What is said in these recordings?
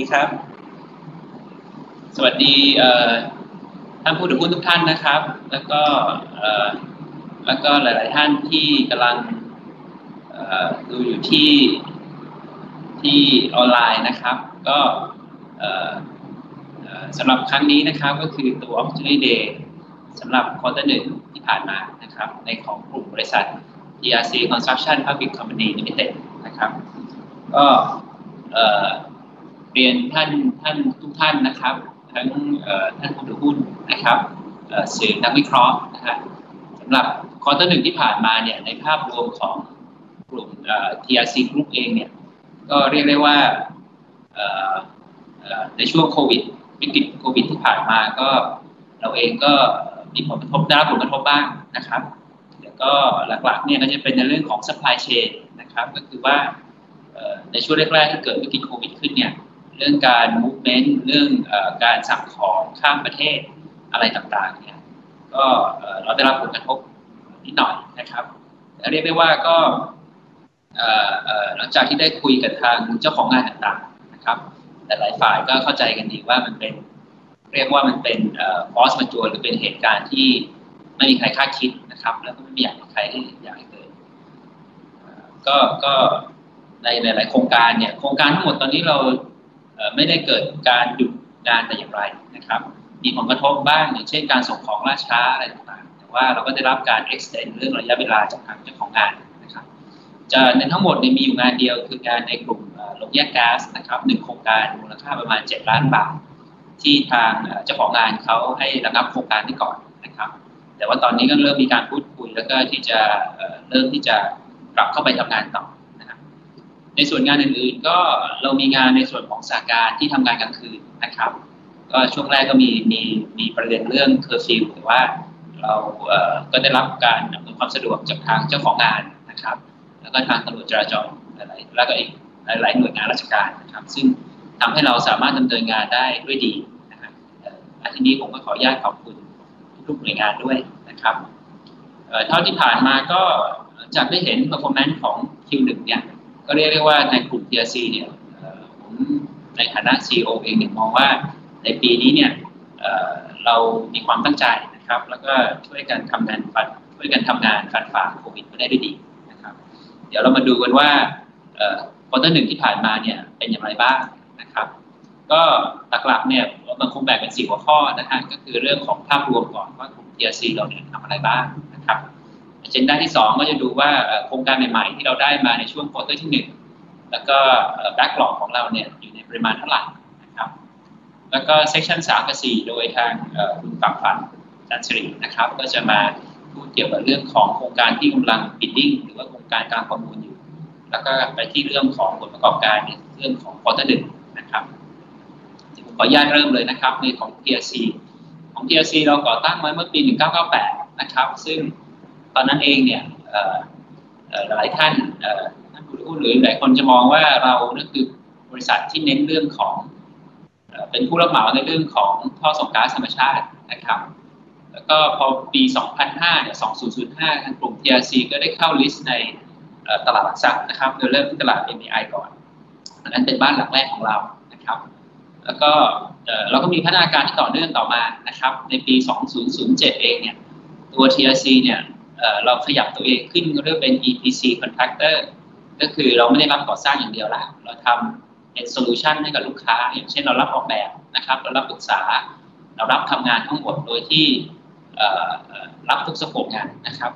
ีครับ สวัสดีท่านผู้ถือหุ้นทุกท่านนะครับ แล้วก็แล้วก็หลาย ๆ ท่านที่กำลังดูอยู่ที่ที่ออนไลน์นะครับ ก็สำหรับครั้งนี้นะครับก็คือตัว Opportunity Day สำหรับควอเตอร์หนึ่งที่ผ่านมานะครับ ในของกลุ่มบริษัท ERC Construction Public Company Limited นะครับ ก็ เรียนท่านท่านทุกท่านนะครับ ทั้งท่านผู้ถือหุ้นนะครับสื่อนักวิเคราะห์นะครับสำหรับคอเตอร์หนึ่งที่ผ่านมาเนี่ยในภาพรวมของกลุ่ม TRC Group เองเนี่ยก็เรียกได้ว่าในช่วงโควิดวิกฤตโควิดที่ผ่านมาก็เราเองก็มีผลกระทบได้รับผลกระทบบ้างนะครับแล้วก็หลักๆเนี่ยก็จะเป็นในเรื่องของ supply chain นะครับ ก็คือว่าในช่วงแรกๆที่เกิดวิกฤตโควิดขึ้นเนี่ย เรื่องการ movement เรื่องการสั่งของข้ามประเทศอะไรต่างๆเนี่ยก็เราได้รับผลกระทบนิดหน่อยนะครับเรียกได้ว่าก็หลังจากที่ได้คุยกับทางเจ้าของงานต่างๆนะครับ แต่หลายฝ่ายก็เข้าใจกันดีว่ามันเป็น เรียกว่ามันเป็นฟอสมาจวหรือเป็นเหตุการณ์ที่ไม่มีใครคาดคิดนะครับ แล้วก็ไม่มีอยากใครที่อยากให้เกิดก็ก็ในหลาย ๆ โครงการเนี่ยโครงการทั้งหมดตอนนี้เรา ไม่ได้เกิดการหยุดงานแต่อย่างไรนะครับ มีผลกระทบบ้างอย่างเช่นการส่งของล่าช้าอะไรต่างๆแต่ว่าเราก็ได้รับการ extend เรื่องระยะเวลาจากทางเจ้าของงานนะครับจะในทั้งหมดมีอยู่งานเดียวคืองานในกลุ่มลงแยกก๊าซนะครับหนึ่งโครงการมูลค่าประมาณ 7 ล้านบาท ที่ทางเจ้าของงานเขาให้ระงับโครงการนี้ก่อนนะครับ แต่ว่าตอนนี้ก็เริ่มมีการพูดคุยแล้วก็ที่จะเริ่มที่จะกลับเข้าไปทำงานต่อ ในส่วนงานอื่นๆ ก็เรามีงานในส่วนของสหการที่ทำงานกลางคืนนะครับ ก็ช่วงแรกก็มีมีมีประเด็นเรื่องเคอร์ฟิวแต่ว่าเราก็ได้รับการอำนวยความสะดวกจากทางเจ้าของงานนะครับ แล้วก็ทางตำรวจจราจรหลายแล้วก็อีกหลายๆหน่วยงานราชการนะครับ ซึ่งทำให้เราสามารถดำเนินงานได้ด้วยดีนะครับอันนี้ผมก็ขออนุญาตขอบคุณทุกหน่วยงานด้วยนะครับเท่าที่ผ่านมาก็จากได้เห็น performance ของ Q1 เนี่ย ก็เรียกได้ว่าในกลุ่ม TRC เนี่ยผมในฐานะ CEO เองเนี่ยมองว่าในปีนี้เนี่ยเรามีความตั้งใจนะครับ แล้วก็ช่วยกันทำงานฟันช่วยกันทำงานฟันฝ่าโควิดมาได้ด้วยดีนะครับ เดี๋ยวเรามาดูกันว่า quarter หนึ่งที่ผ่านมาเนี่ยเป็นอย่างไรบ้างนะครับ ก็หลักๆเนี่ยมันคงแบ่งเป็นสี่หัวข้อนะฮะก็คือเรื่องของภาพรวมก่อนว่ากลุ่ม TRC เราเนี่ยทำอะไรบ้างนะครับ agenda ที่ 2 ก็จะดูว่าโครงการใหม่ๆ ที่เราได้มาในช่วง quarter ที่ 1 แล้วก็ backlog ของเราเนี่ยอยู่ในปริมาณเท่าไหร่นะครับแล้วก็เซสชัน3กับ4โดยทางคุณฝั่งฝันจันทรินะครับ ก็จะมาพูดเกี่ยวกับเรื่องของโครงการที่กำลังปิดดิ้งหรือว่าโครงการการประมูลอยู่ แล้วก็ไปที่เรื่องของผลประกอบการในเรื่องของควอเตอร์หนึ่งนะครับผมขออนุญาตเริ่มเลยนะครับในของ TRC ของ TRC เราก่อตั้งมาเมื่อปี 1998 นะครับ ซึ่ง ตอนนั้นเองเนี่ยหลายท่านท่านผู้รู้หรือหลายคนจะมองว่าเรานั่นคือบริษัทที่เน้นเรื่องของเป็นผู้รับเหมาในเรื่องของท่อส่งก๊าซธรรมชาตินะครับ แล้วก็พอปี 2005เนี่ย2005 ทางกลุ่ม TRC ก็ได้เข้าลิสต์ในตลาดหลักทรัพย์นะครับโดยเริ่มที่ตลาด MAI ก่อน อันนั้นเป็นบ้านหลักแรกของเรานะครับ แล้วก็เราก็มีพัฒนาการที่ต่อเนื่องต่อมานะครับ ในปี 2007 เองเนี่ยตัว TRC เนี่ย เราขยับตัวเองขึ้นเรียกเป็น EPC contractor ก็คือเราไม่ได้รับก่อสร้างอย่างเดียวละเราทำเป็น solution ให้กับลูกค้า อย่างเช่นเรารับออกแบบนะครับ เรารับปรึกษา เรารับทำงานทั้งหมดโดยที่รับทุก scope งานนะครับ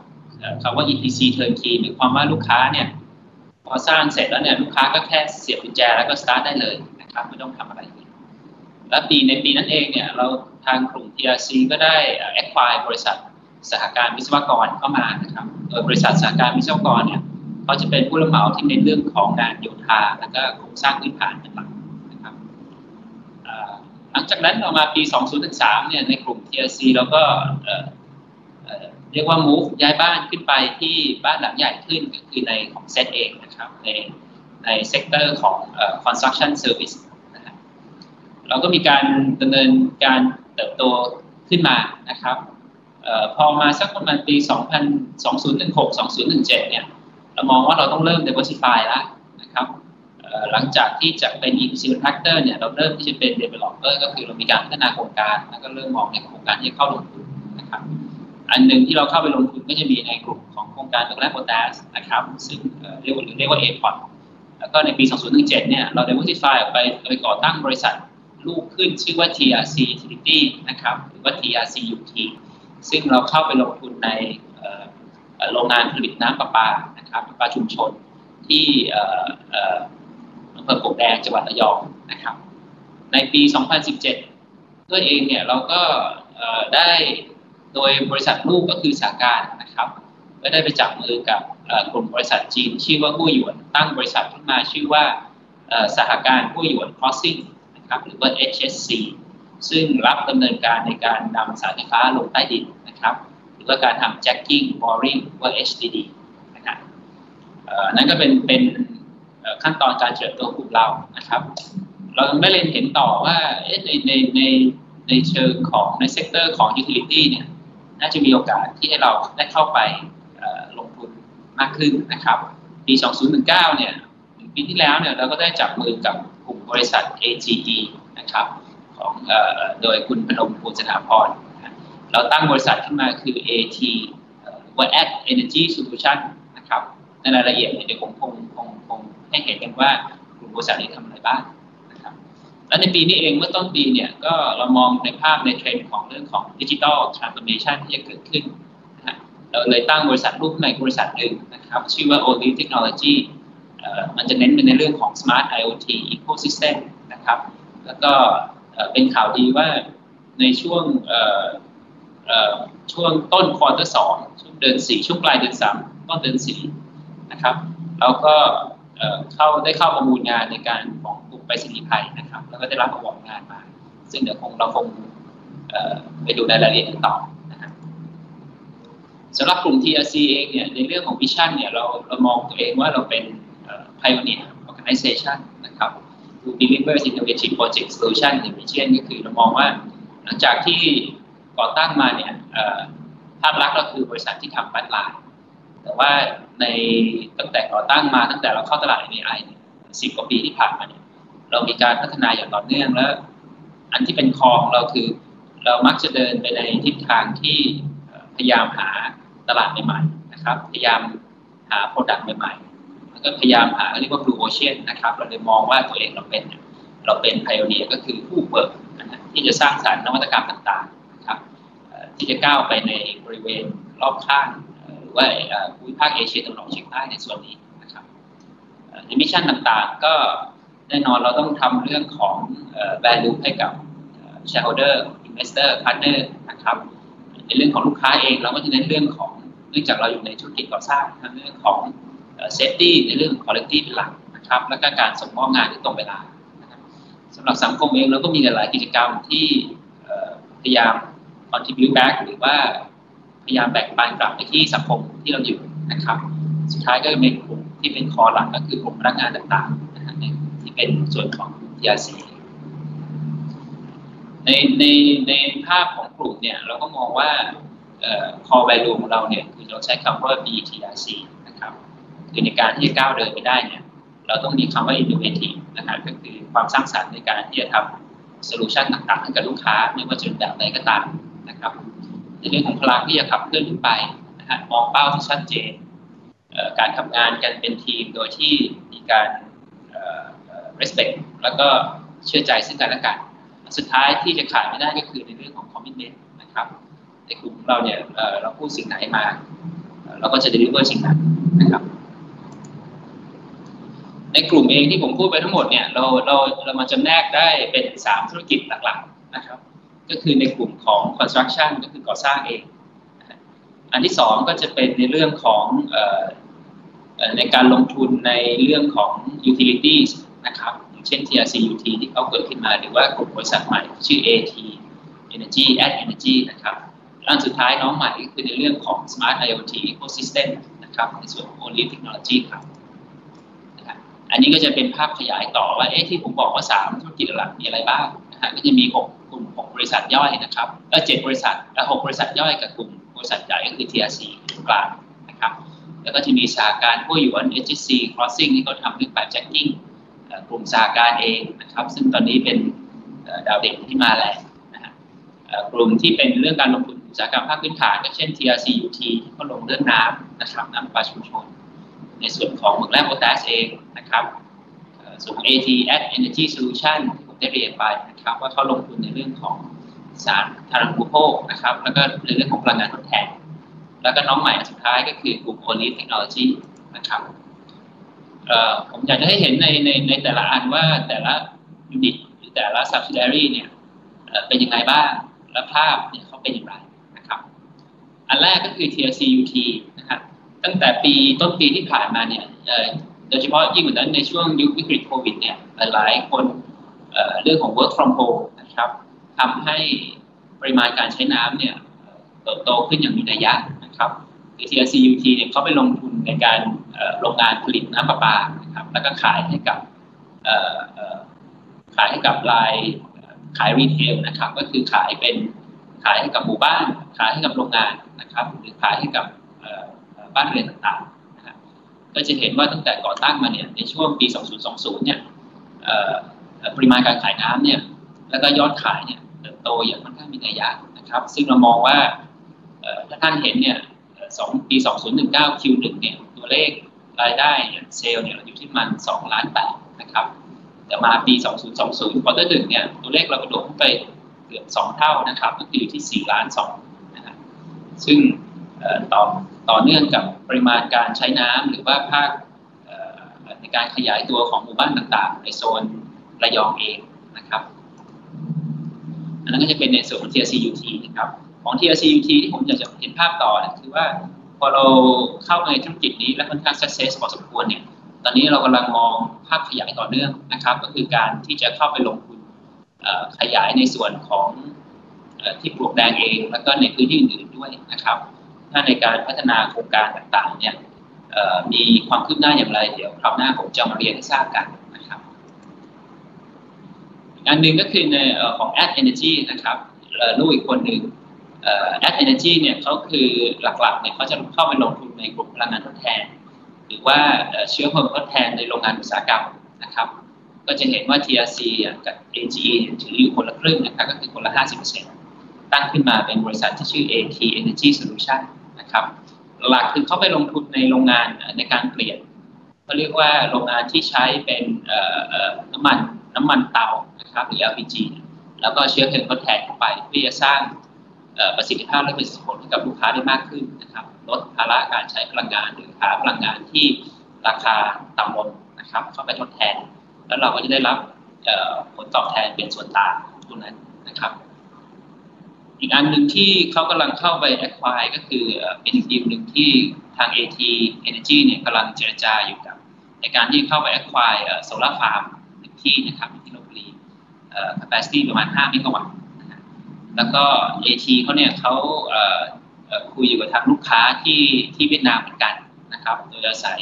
คำว่า EPC turnkey หรือความว่าลูกค้าเนี่ยพอสร้างเสร็จแล้วเนี่ยลูกค้าก็แค่เสียบกุญแจแล้วก็สตาร์ทได้เลยนะครับไม่ต้องทำอะไรอีกและปีในปีนั้นเองเนี่ยเราทางกลุ่ม TRC ก็ได้ acquire บริษัท สหการวิศวกรเข้ามานะครับโดยบริษัทสหการวิศวกรเนี่ยเขาจะเป็นผู้รับเหมาที่ในเรื่องของงานโยธาแล้วก็โครงสร้างพื้นฐานเป็นหลักนะครับหลังจากนั้นออกมาปี 2003เนี่ยในกลุ่ม TRC เราก็เรียกว่า move ย้ายบ้านขึ้นไปที่บ้านหลังใหญ่ขึ้นก็คือในของเซตเองนะครับในใน sector ของ construction service นะครับเราก็มีการดำเนินการเติบโตขึ้นมานะครับ พอมาสักประมาณปี2016 2017 เนี่ย เรามองว่าเราต้องเริ่ม diversify แล้วนะครับหลังจากที่จะเป็น EPC contractor เนี่ย เราเริ่มที่จะเป็น developer ก็คือเรามีการพัฒนาโครงการ แล้วก็เริ่มมองในโครงการที่เข้าลงทุนนะครับ อันหนึ่งที่เราเข้าไปลงทุนก็จะมีในกลุ่มของโครงการตกแรกโพแทสนะครับ ซึ่งเรียกว่าเรียกว่า APOT แล้วก็ในปี 2017 เนี่ย เรา diversify ออกไปไปก่อตั้งบริษัทลูกขึ้นชื่อว่า TRC Utility นะครับ หรือว่า TRC UT ซึ่งเราเข้าไปลงทุนในโรงงานผลิตน้ำประปานะครับประปาชุมชนที่อำเภอปกแดงจังหวัดระยองนะครับ ในปี 2017ด้วเองเนี่ยเราก็ได้โดยบริษัทลูกก็คือสาการนะครับก็ได้ไปจับมือกับกลุ่มบริษัทจีน ชื่อว่ากู้หยวนตั้งบริษัทขึ้นมาชื่อว่าสหการกู้หยวน crossing นะครับหรือว่า HSC ซึ่งรับดำเนินการในการนำสายไฟฟ้าลงใต้ดินนะครับหรือว่าการทำ jacking boring ว่า HDD นะครับนั่นก็เป็นเป็นขั้นตอนการเจิดตัวกลุ่มเรานะครับ เราไม่เรียนเห็นต่อว่าในในในในเชิงของในเซกเตอร์ของ utility เนี่ยน่าจะมีโอกาสที่ให้เราได้เข้าไปลงทุนมากขึ้นนะครับ ปี 2019 เนี่ยปีที่แล้วเนี่ยเราก็ได้จับมือกับกลุ่มบริษัท AGE นะครับ ของโดยคุณพนม ควรสถาพร เราตั้งบริษัทขึ้นมาคือ AT ว่า Ad Energy Solution นะครับ ในรายละเอียดเดี๋ยวผมคงคงคงให้เห็นกันว่ากลุ่มบริษัทนี้ทำอะไรบ้างนะครับ และในปีนี้เองเมื่อต้นปีเนี่ยก็เรามองในภาพในเทรนด์ของเรื่องของ digital transformation ที่จะเกิดขึ้นนะเราเลยตั้งบริษัทลูกในบริษัทหนึ่งนะครับ ชื่อว่า Olive Technology มันจะเน้นไปในเรื่องของ Smart IoT Ecosystem นะครับ แล้วก็ เป็นข่าวดีว่าในช่วงช่วงต้น quarter สองช่วงเดือนสี่ช่วงปลายเดือนสามต้นเดือนสี่นะครับเราก็เข้าได้เข้าประมูลงานในการของกลุ่มไปรษณีย์ไทยนะครับ แล้วก็ได้รับประวอร์งานมา ซึ่งเดี๋ยวคงเราคงไปดูในรายละเอียดกันต่อนะครับสำหรับกลุ่ม TRC เองเนี่ยในเรื่องของวิชั่นเนี่ยเราเรามองตัวเองว่าเราเป็น pioneer organization นะครับ deliver innovative project solution ในวิชั่นก็คือเรามองว่า หลังจากที่ก่อตั้งมาเนี่ยภาพลักษณ์เราคือบริษัทที่ทำบัตรลายแต่ว่าในตั้งแต่ก่อตั้งมาตั้งแต่เราเข้าตลาด AI สิบกว่าปีที่ผ่านมาเนี่ยเรามีการพัฒนาอย่างต่อเนื่องแล้ว อันที่เป็นคอของเราคือ เรามักจะเดินไปในทิศทางที่พยายามหาตลาดใหม่ๆนะครับ พยายามหาโปรดักต์ใหม่ๆ ก็พยายามหาเรียกว่า blue ocean นะครับ เราเลยมองว่าตัวเองเราเป็น เราเป็นไพโอเนียก็คือผู้เปิดที่จะสร้างสรรค์นวัตกรรมต่างๆนะครับที่จะก้าวไปในบริเวณรอบข้างว่าภูมิภาคเอเชียตะวันออกเฉียงใต้ในส่วนนี้นะครับในมิชชั่นต่างๆ ก็แน่นอนเราต้องทำเรื่องของ value ให้กับ shareholder investor partner นะครับในเรื่องของลูกค้าเองเราก็จะเน้นเรื่องของเนื่องจากเราอยู่ในธุรกิจก่อสร้างทางเรื่องของ safety ในเรื่องของ quality เป็นหลักนะครับ แล้วก็การส่งมอบงานที่ตรงเวลาสำหรับสังคมเองเราก็มีหลายกิจกรรมที่พยายาม contribute back หรือว่าพยายามแบ่งปันกลับไปที่สังคมที่เราอยู่นะครับ สุดท้ายก็เป็นกลุ่มที่เป็นคอหลักก็คือกลุ่มพนักงานต่างๆนะที่เป็นส่วนของ TRC ในในในภาพของกลุ่มเนี่ยเราก็มองว่าคอ value ของเราเนี่ยคือเราใช้คำว่า BTRC คือในการที่จะก้าวเดินไปได้เนี่ยเราต้องมีคำว่า innovative นะครับก็คือความสร้างสรรค์ในการที่จะทำโซลูชันต่างๆให้กับลูกค้าไม่ว่าจะเป็นแบบใดก็ตามนะครับในเรื่องของพลังที่จะขับเคลื่อนขึ้นไปนะฮะมองเป้าที่ชัดเจนการทำงานกันเป็นทีมโดยที่มีการ respect แล้วก็เชื่อใจซึ่งกันและกัน สุดท้ายที่จะขาดไม่ได้ก็คือในเรื่องของ commitment นะครับในกลุ่มเราเนี่ยเราพูดสิ่งไหนมา เราก็จะ deliver สิ่งนั้นนะครับ ในกลุ่มเองที่ผมพูดไปทั้งหมดเนี่ยเราเราเรามาจำแนกได้เป็นสามธุรกิจหลักๆนะครับ ก็คือในกลุ่มของ construction ก็คือก่อสร้างเอง อันที่สองก็จะเป็นในเรื่องของในการลงทุนในเรื่องของ utilities นะครับเช่น TRC UT ที่เขาเกิดขึ้นมาหรือว่ากลุ่มบริษัทใหม่ชื่อ AT Energy Ad Energy นะครับอันสุดท้ายน้องใหม่ก็คือในเรื่องของ Smart IoT Ecosystem นะครับในส่วนของ o l i Technology ครับ อันนี้ก็จะเป็นภาพขยายต่อว่าเอ๊ะที่ผมบอกว่า3ธุรกิจหลักมีอะไรบ้างนะฮะก็จะมี6กลุ่ม6บริษัทย่อยนะครับเออเจ็ดบริษัทและ6บริษัทย่อยกับกลุ่มบริษัทใหญ่ก็คือ TRC กลางนะครับแล้วก็จะมีสาการผู้หยวน HC Crossing ที่เขาทำเรื่องแบบ jacking กลุ่มสาการเองนะครับซึ่งตอนนี้เป็นดาวเด่นที่มาแรงนะฮะกลุ่มที่เป็นเรื่องการลงทุนอุตสาหกรรมภาคพื้นฐานก็เช่น TRC UT ที่เขาลงเรื่องน้ำนะครับน้ำประปาชุมชน ในส่วนของเมืองแร่โพแทสเองนะครับส่วนของ AT Ad Energy Solution ที่ผมได้เรียนไปนะครับว่าเขาลงทุนในเรื่องของสารธารณูโภคนะครับแล้วก็ในเรื่องของพลังงานทดแทน แล้วก็น้องใหม่สุดท้ายก็คือกลุ่ม Olive Technology นะครับผมอยากจะให้เห็นในในในแต่ละอันว่าแต่ละยูนิตหรือแต่ละ subsidiary เนี่ยเป็นยังไงบ้าง และภาพเนี่ยเขาเป็นอย่างไรนะครับ อันแรกก็คือ TLCUT ตั้งแต่ปีต้นปีที่ผ่านมาเนี่ยโดยเฉพาะยิ่งกว่านั้นในช่วงยุควิกฤตโควิดเนี่ยหลายคนเรื่องของ work from home นะครับทำให้ปริมาณการใช้น้ำเนี่ยเติบโตขึ้นอย่างมีนัยยะนะครับคือ TLCUT เนี่ยเขาไปลงทุนในการโรงงานผลิตน้ำประปานะครับแล้วก็ขายให้กับขายให้กับรายขายรีเทลนะครับ ก็คือขายเป็นขายให้กับหมู่บ้าน ขายให้กับโรงงานนะครับ หรือขายให้กับ บ้านเรือนต่างๆนะครับก็จะเห็นว่าตั้งแต่ก่อตั้งมาเนี่ยในช่วงปี 2020 เนี่ยปริมาณการขายน้ำเนี่ยแล้วก็ยอดขายเนี่ยเติบโตอย่างค่อนข้างมีนัยยะนะครับ ซึ่งเรามองว่าถ้าท่านเห็นเนี่ยสองปี 2019 Q1 เนี่ยตัวเลขรายได้เซลล์เนี่ยเราอยู่ที่มัน 2 ล้านแปดนะครับแต่มาปี 2020ควอเตอร์หนึ่งเนี่ยตัวเลขเรากระโดดขึ้นไปเกือบ 2 เท่านะครับก็คืออยู่ที่ 4 ล้าน2นะครับซึ่ง ต่อต่อเนื่องกับปริมาณการใช้น้ำหรือว่าภาคในการขยายตัวของหมู่บ้านต่าง ๆ ในโซนระยองเองนะครับอันนั้นก็จะเป็นในส่วนของ TRCUT นะครับของ TRCUT ที่ผมอยากจะเห็นภาพต่อนะคือว่าพอเราเข้าในธุรกิจนี้และค่อนข้าง success พอสมควรเนี่ยตอนนี้เรากำลังมองภาพขยายต่อเนื่องนะครับ ก็คือการที่จะเข้าไปลงทุนขยายในส่วนของที่ปลวกแดงเอง แล้วก็ในพื้นที่อื่นๆด้วยนะครับ ถ้าในการพัฒนาโครงการต่างๆเนี่ยมีความคืบหน้าอย่างไร เดี๋ยวคราวหน้าผมจะมาเรียนให้ทราบกันนะครับอันหนึ่งก็คือในของ Ad Energy นะครับลูกอีกคนหนึ่งแอดเอเนจีเนี่ยเขาคือหลักๆเนี่ยเขาจะเข้าไปลงทุนในกลุ่มพลังงานทดแทน หรือว่าเชื้อเพลิงทดแทนในโรงงานอุตสาหกรรมนะครับ ก็จะเห็นว่า TRC กับ AGE ถืออยู่คนละครึ่งนะครับก็คือคนละ 50%ตั้งขึ้นมาเป็นบริษัทที่ชื่อ AT Energy Solution นะครับหลักคือเขาไปลงทุนในโรงงานในการเปลี่ยนเขาเรียกว่าโรงงานที่ใช้เป็นน้ำมันน้ำมันเตานะครับหรือ LPG แล้วก็เชื้อเพลิงทดแทนเข้าไปเพื่อจะสร้างประสิทธิภาพและประสิทธิผลให้กับลูกค้าได้มากขึ้นนะครับลดภาระการใช้พลังงานหรือหาพลังงานที่ราคาต่ำลงนะครับ เข้าไปทดแทน แล้วเราก็จะได้รับผลตอบแทนเป็นส่วนต่างตรงนั้นนะครับ อีกอันหนึ่งที่เขากำลังเข้าไป acquire ก็คือเป็นอีกดีลหนึ่งที่ทาง AT Energy เนี่ยกำลังเจรจาอยู่กับ ในการที่เข้าไป acquire solar farm หนึ่งที่นะครับที่ลบบุรี capacity ประมาณ 5 เมกะวัตต์แล้วก็ AT เขาเนี่ยเขาคุยอยู่กับทางลูกค้าที่ที่เวียดนามเหมือนกันนะครับโดยอาศัย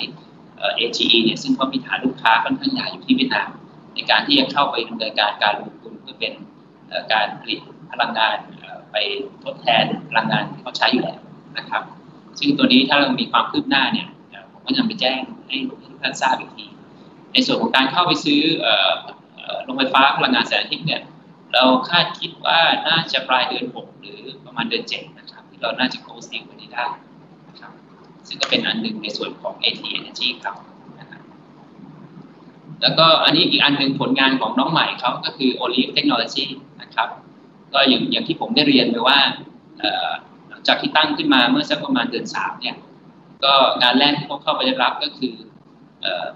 AGE เนี่ยซึ่งเขามีฐานลูกค้าค่อนข้างใหญ่อยู่ที่เวียดนาม ในการที่จะเข้าไปดำเนินการการลงทุนเพื่อเป็นการผลิตพลังงาน ไปทดแทนพลังงานที่เขาใช้อยู่แล้วนะครับ ซึ่งตัวนี้ถ้าเรามีความคืบหน้าเนี่ยผมก็จะไปแจ้งให้ทุกท่านทราบอีกทีในส่วนของการเข้าไปซื้อโรงไฟฟ้าพลังงานแสงอาทิตย์เนี่ยเราคาดคิดว่าน่าจะปลายเดือน 6 หรือประมาณเดือน7นะครับที่เราน่าจะโคสติ้งวันนี้ได้นะครับซึ่งก็เป็นอันหนึ่งในส่วนของ AT Energy ครับนะครับแล้วก็อันนี้อีกอันหนึ่งผลงานของน้องใหม่เขาก็คือ Olive Technology นะครับ ก็อย่างอย่างที่ผมได้เรียนไปว่าหลังจากที่ตั้งขึ้นมาเมื่อสักประมาณเดือน3เนี่ยก็งานแรกที่เขาเข้าไปได้รับก็คือ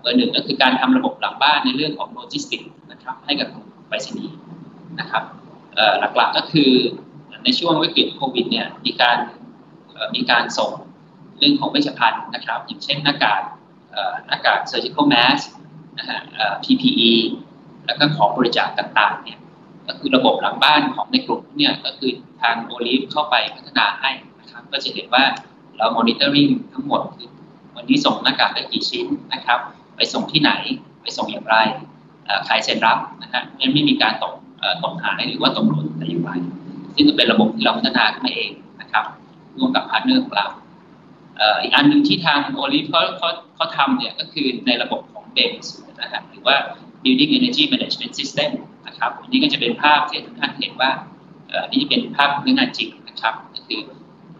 เบอร์หนึ่งก็คือการทำระบบหลังบ้านในเรื่องของโลจิสติกนะครับให้กับไปรษณีย์นะครับหลักๆก็คือในช่วงวิกฤตโควิดเนี่ยมีการมีการส่งเรื่องของเวชภัณฑ์นะครับ อย่างเช่นหน้ากากหน้ากาก surgical mask นะฮะ PPE แล้วก็ของบริจาคต่างๆเนี่ย ก็คือระบบหลังบ้านของในกลุ่มเนี่ยก็คือทาง Olive เข้าไปพัฒนาให้นะครับ ก็จะเห็นว่าเรา monitoring ทั้งหมดคือวันนี้ส่งหน้ากากได้กี่ชิ้นนะครับ ไปส่งที่ไหนไปส่งอย่างไรใครเซ็นรับนะฮะไม่มีการตกตกหายหรือว่าตกหล่นแต่อย่างไรซึ่งเป็นระบบที่เราพัฒนาขึ้นมาเองนะครับร่วมกับ partner ของเราอีกอันหนึ่งที่ทาง Olive เขาเขาเขาทำเนี่ยก็คือในระบบของ BEMS นะครับหรือว่า building energy management system นะครับอันนี้ก็จะเป็นภาพที่ทุกท่านเห็นว่าอันนี้จะเป็นภาพเนื้องานจริงนะครับก็คือ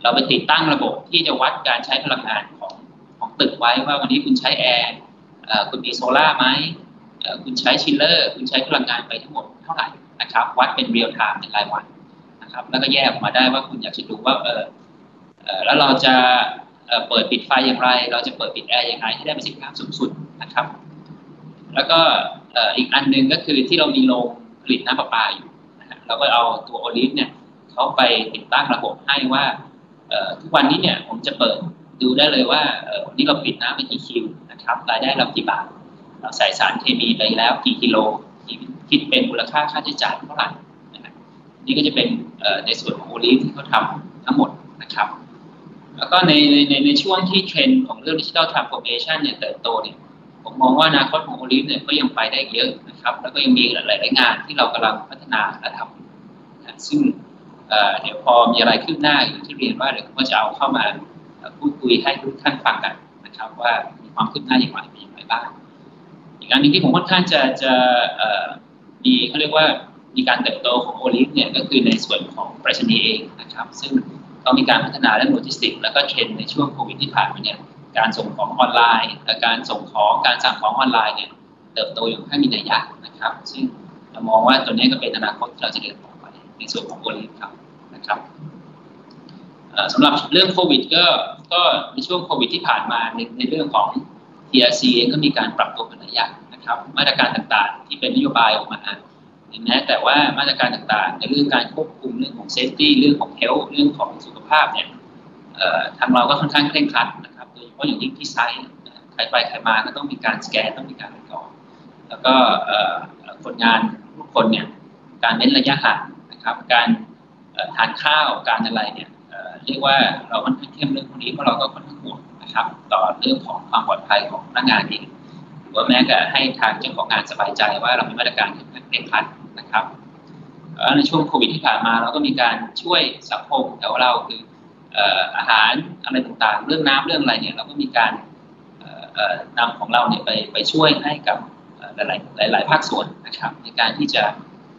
เราไปติดตั้งระบบที่จะวัดการใช้พลังงานของของตึกไว้ว่าวันนี้คุณใช้แอร์คุณมีโซล่าไหมคุณใช้ chiller คุณใช้พลังงานไปทั้งหมดเท่าไหร่นะครับ วัดเป็น real-time ในรายวันนะครับ แล้วก็แยกออกมาได้ว่าคุณอยากจะดูว่าเออแล้วเราจะเปิดปิดไฟอย่างไร เราจะเปิดปิดแอร์อย่างไรให้ได้ประสิทธิภาพสูงสุดนะครับ แล้วก็อีกอันหนึ่งก็คือที่เรามีโรง ผลิตน้ำประปาอยู่นะเราก็เอาตัวโอลิฟเนี่ยเขาไปติดตั้งระบบให้ว่าทุกวันนี้เนี่ยผมจะเปิดดูได้เลยว่าวันนี้เราปิดน้ำไปกี่คิวนะครับรายได้เรากี่บาทเราใส่สารเคมีไปแล้วกี่กิโลคิดเป็นมูลค่าค่าใช้จ่ายเท่าไหร่นะฮะนี่ก็จะเป็นในส่วนของ Olive ที่เขาทำทั้งหมดนะครับ แล้วก็ในในในช่วงที่เทรนด์ของเรื่อง digital transformation เนี่ยเติบโตเนี่ย มองว่าอนาคตของ Olive เนี่ยก็ยังไปได้เยอะนะครับ แล้วก็ยังมีหลายๆงานที่เรากำลังพัฒนาและทำนะซึ่งเดี๋ยวพอมีอะไรขึ้นหน้าอย่างที่เรียนว่าเดี๋ยวก็จะเอาเข้ามาพูดคุยให้ทุกท่านฟังกันนะครับ ว่ามีความคืบหน้าอย่างไรเป็นอย่างไรบ้างอีกอันนึงที่ผมค่อนข้างจะจะมีเขาเรียกว่ามีการเติบโตของ Olive เนี่ยก็คือในส่วนของไปรษณีย์เองนะครับ ซึ่งก็มีการพัฒนาเรื่องโลจิสติก แล้วก็เทรนด์ในช่วงโควิดที่ผ่านมาเนี่ย การส่งของออนไลน์และการส่งของการสั่งของออนไลน์เนี่ยเติบโตอย่างค่อนข้างมีนัยยะนะครับ ซึ่งเรามองว่าตัวนี้ก็เป็นอนาคตที่เราจะเดินต่อไปในส่วนของ Olive ครับนะครับสำหรับเรื่องโควิดก็ก็ในช่วงโควิดที่ผ่านมาในในเรื่องของ TRC เองก็มีการปรับตัวเป็นระยะนะครับ มาตรการต่างๆ ที่เป็นนโยบายออกมาแม้แต่ว่ามาตรการต่างๆ ในเรื่องการควบคุมเรื่องของ safety เรื่องของ health เรื่องของสุขภาพเนี่ยทางเราก็ค่อนข้างเคร่งครัดนะครับ เฉพาะอย่างยิ่งที่ site ใครไปใครมาก็ต้องมีการสแกนต้องมีการกรองแล้วก็คนงานทุกคนเนี่ยการเน้นระยะห่างนะครับ การทานข้าวการอะไรเนี่ยเรียกว่าเราค่อนข้างเข้มเรื่องพวกนี้เพราะเราก็ค่อนข้างห่วงนะครับ ต่อเรื่องของความปลอดภัยของพนักงานเองหรือว่าแม้แต่ให้ทางเจ้าของงานสบายใจว่าเรามีมาตรการที่เคร่งครัดนะครับในช่วงโควิดที่ผ่านมาเราก็มีการช่วยสังคมแต่ว่าเราคือ อาหารอะไรต่างๆ เรื่องน้ำเรื่องอะไรเนี่ยเราก็มีการนำของเราเนี่ยไปไปช่วยให้กับหลายๆหลาย ๆ ภาคส่วนนะครับ ในการที่จะ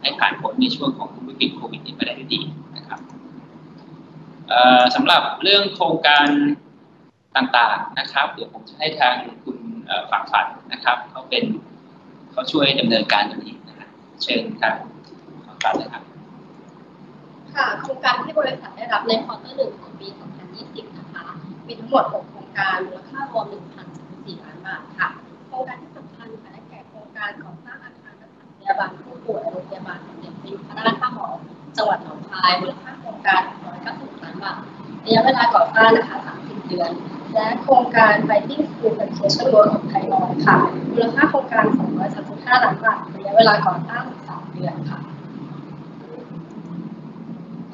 ให้ผ่านพ้นในช่วงของวิกฤตโควิดนี้ไปได้ดีนะครับสำหรับเรื่องโครงการต่างๆนะครับ เดี๋ยวผมจะให้ทางคุณฝักฝันนะครับเขาเป็นเขาช่วยดำเนินการตรงนี้นะเชิญครับฝักฝันเลยครับ ค่ะโครงการที่บริษัทได้รับในควอเตอร์หนึ่งของปี 2020 นะคะ มีทั้งหมด 6 โครงการมูลค่ารวม 1,014ล้านบาทค่ะ โครงการที่สำคัญค่ะได้แก่โครงการก่อสร้างอาคารสถานพยาบาลผู้ป่วยโรงพยาบาลสมเด็จพระยุพราชท่าบ่อจังหวัดหนองคายมูลค่าโครงการ190ล้านบาทระยะเวลาก่อสร้างนะคะ 30 เดือน และโครงการ Fighting School Relocation Work ของไทยออยล์ค่ะ มูลค่าโครงการ 235 ล้านบาท ระยะเวลาก่อสร้าง3เดือนค่ะ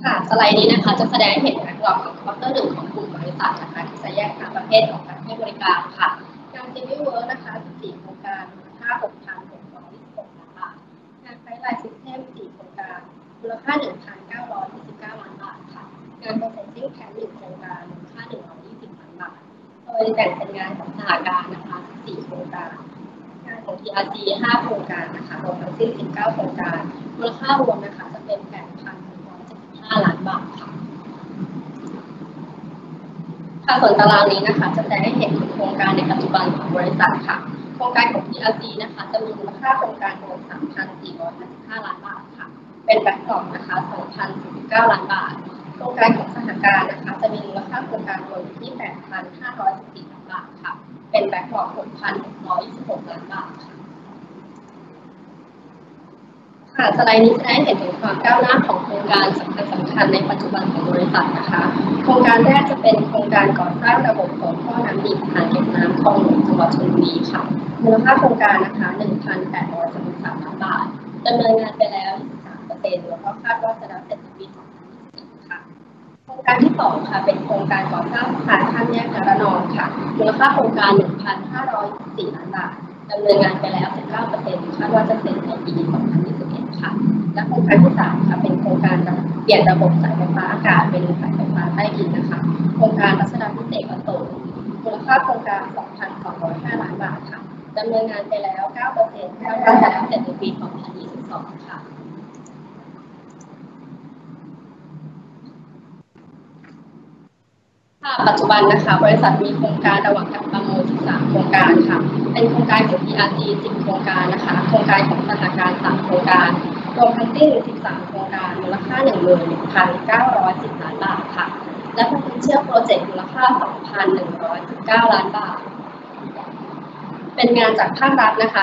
ค่ะสไลด์นี้นะคะจะแสดงให้เห็น backlog ของ quarter หนึ่งของกลุ่มบริษัทนะคะที่จะแยกตามประเภทของการให้บริการค่ะ การซีวิเวิร์นะคะ 14 โครงการมูลค่า 6,626ล้านบาทงาน pipeline system 4โครงการมูลค่า 1,929ล้านบาทค่ะ งาน processing plant 1โครงการมูลค่า 120ล้านบาท โดยแบ่งเป็นงานของสหการนะคะ 14 โครงการงานของ TRC 5 โครงการนะคะรวมทั้งสิ้น 19 โครงการ มูลค่ารวมนะคะจะเป็น 8,000 5 ล้านบาทค่ะค่ะส่วนตารางนี้นะคะจะแสดงให้เห็นถึงโครงการในปัจจุบันของบริษัทค่ะ โครงการของ TRC นะคะ จะมีมูลค่าโครงการรวม3,455 ล้านบาทค่ะ เป็น backlog นะคะ2,049 ล้านบาท โครงการของสหการนะคะ จะมีมูลค่าโครงการรวมอยู่ที่8,514ล้านบาทค่ะ เป็น backlog 6,626 ล้านบาทค่ะ ค่ะสไลด์นี้จะได้เห็นถึงความก้าวหน้าของโครงการสำคัญสำคัญในปัจจุบันของบริษัทนะคะ โครงการแรกจะเป็นโครงการก่อสร้างระบบของท่อน้ำดิบอ่างเก็บน้ำคลองหลวงจังหวัดชลบุรีค่ะ มูลค่าโครงการนะคะ 1,833ล้านบาทดำเนินงานไปแล้ว 23%แล้วก็คาดว่าจะแล้วเสร็จในปี2024ค่ะ โครงการที่สองค่ะ เป็นโครงการก่อสร้างสะพานข้ามแยกนารนองค่ะ มูลค่าโครงการ 1,504ล้านบาทดำเนินงานไปแล้ว 19%คาดว่าจะเสร็จในปี2021 ค่ะ และโครงการที่3ค่ะเป็นโครงการเปลี่ยนระบบสายไฟฟ้าอากาศเป็นสายไฟฟ้าใต้ดินนะคะ โครงการรัชดาพิเศษอโศกมูลค่าโครงการ 2,205 ล้านบาทค่ะดำเนินงานไปแล้ว 9%คาดว่าจะแล้วเสร็จในปี 2022 ค่ะค่ะปัจจุบันนะคะบริษัทมีโครงการระหว่างการประมูล13 โครงการค่ะ เป็นโครงการของ PRG 10 โครงการนะคะ โครงการของสหการ3โครงการ รวมทั้งสิ้น 13 โครงการมูลค่า 11,910 ล้านบาทค่ะ และ potential project มูลค่า 2,119 ล้านบาท เป็นงานจากภาครัฐนะคะ